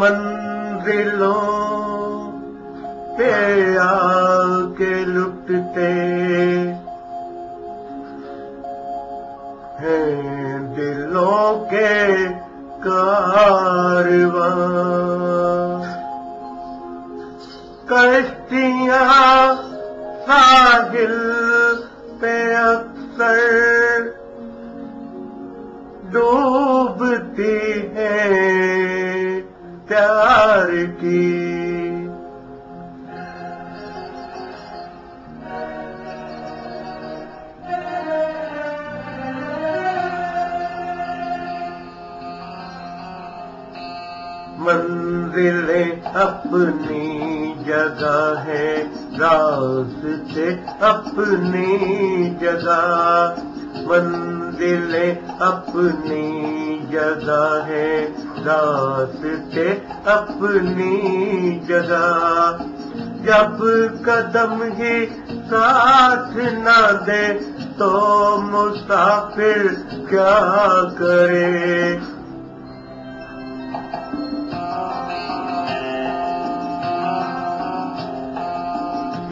منزلوں پہ آ کے لٹتے ہیں دلوں کے کارواں کشتیاں ساحل پہ اکثر ڈوبتی ہیں پیار کی منزلیں اپنی جگہ ہے راستے اپنی جگہ۔ منزلیں اپنی جگہ ہے راستے اپنی جگہ۔ جب قدم ہی ساتھ نہ دے تو مسافر کیا کرے؟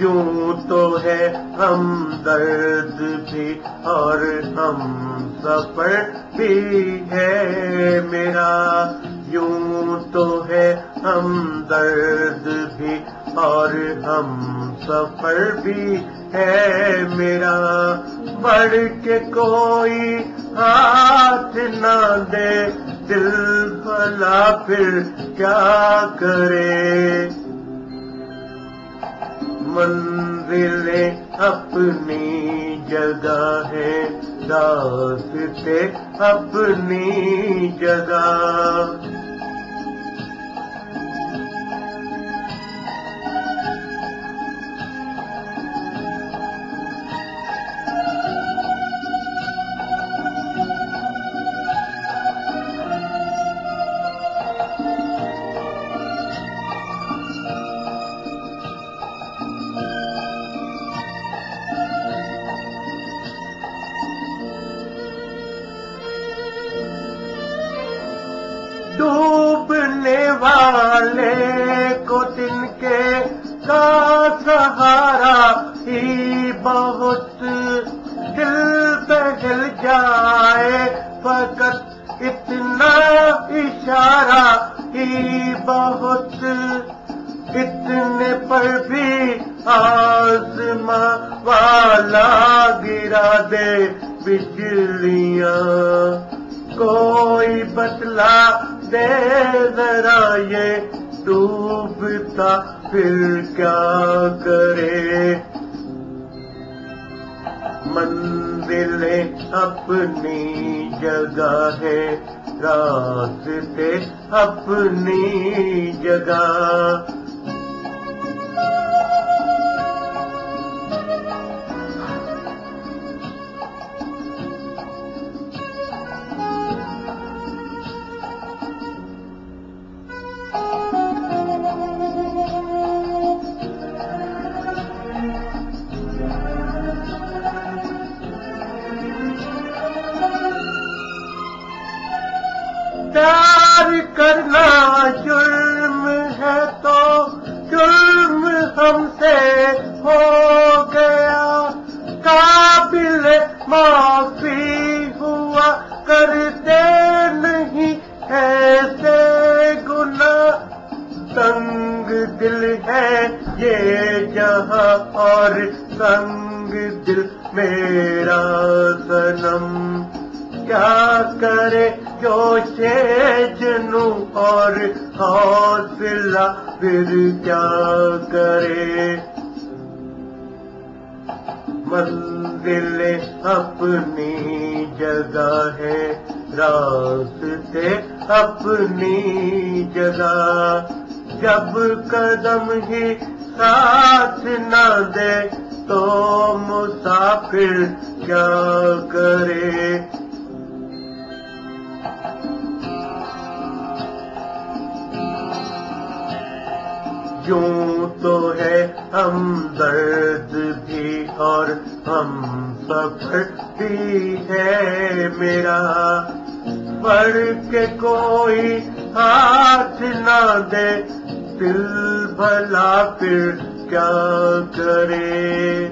یوں تو ہے ہم درد بھی اور ہم سفر بھی ہے میرا۔ یوں تو ہے ہم درد بھی اور ہم سفر بھی ہے میرا۔ بڑھ کے کوئی ہاتھ نہ دے، دل بھلا پھر کیا کرے؟ منزل اپنی جگہ ہے داستے اپنی جگہ۔ والے کو دن کے کا سہارا ہی بہت دل پہل جائے، فقط اتنا اشارہ ہی بہت۔ اتنے پر بھی آسماں والا گرا دے بجلیاں کوئی بتلا دے ذرا یہ ڈوبتا پھر کیا کرے؟ منزل اپنی جگہ ہے، راستے اپنی جگہ۔ کرنا جرم ہے تو جرم ہم سے ہو گیا۔ قابل معافی ہوا کرتے نہیں، ایسے گنا تنگ دل ہے یہ جہاں، اور تنگ دل میرا سنم کیا کرے جوش جنو اور حوصلہ پھر کیا کرے؟ منزل اپنی جگہ ہے، راستے اپنی جگہ۔ جب قدم ہی ساتھ نہ دے تو مسافر کیا کرے؟ ہم درد بھی اور ہم سبھی ہے میرا۔ پڑھ کے کوئی ہاتھ نہ دے، دل بھلا پھر کیا کرے؟